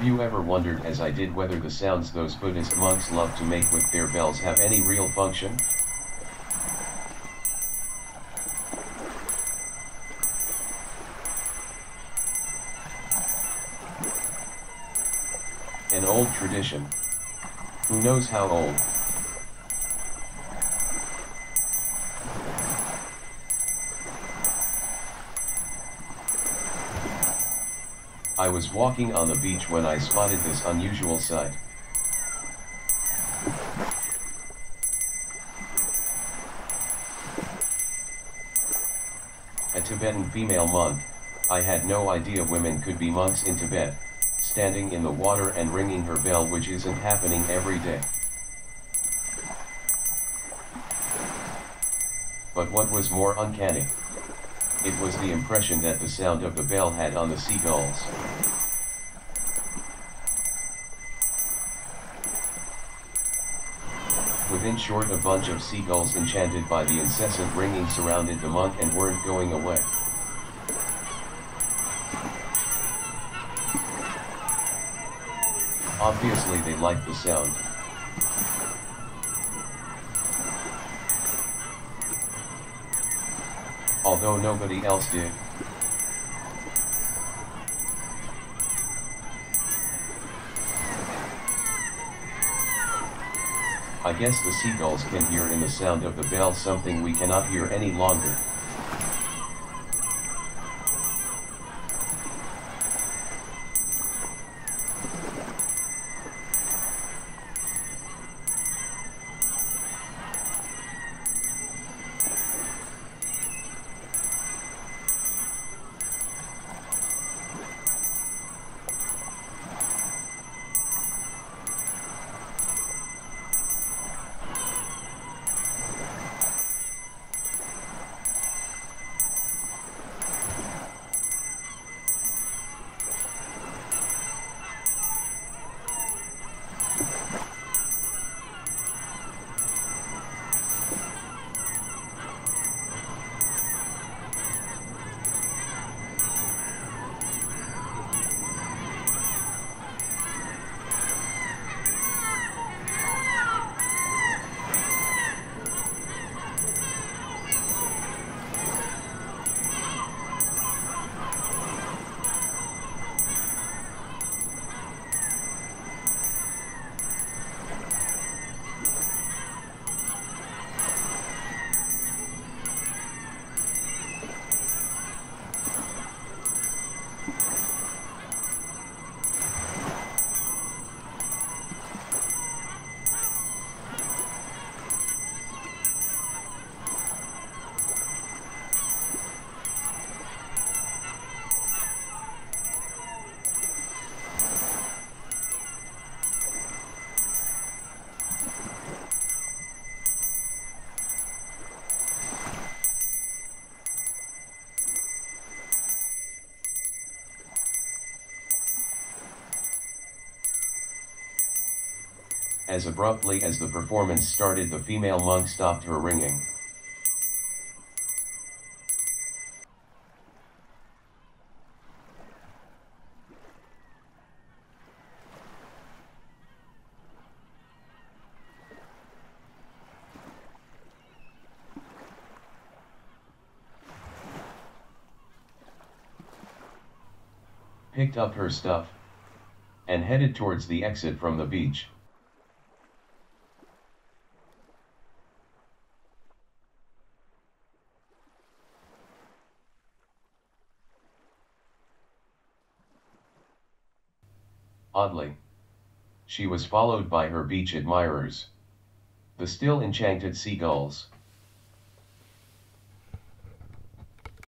Have you ever wondered as I did whether the sounds those Buddhist monks love to make with their bells have any real function? An old tradition. Who knows how old? I was walking on the beach when I spotted this unusual sight. A Tibetan female monk, I had no idea women could be monks in Tibet, standing in the water and ringing her bell which isn't happening every day. But what was more uncanny? It was the impression that the sound of the bell had on the seagulls. Within short a bunch of seagulls enchanted by the incessant ringing surrounded the monk and weren't going away. Obviously they liked the sound. Although nobody else did. I guess the seagulls can hear in the sound of the bell something we cannot hear any longer. As abruptly as the performance started the female monk stopped her ringing. Picked up her stuff and headed towards the exit from the beach. Oddly. She was followed by her beach admirers. The still enchanted seagulls.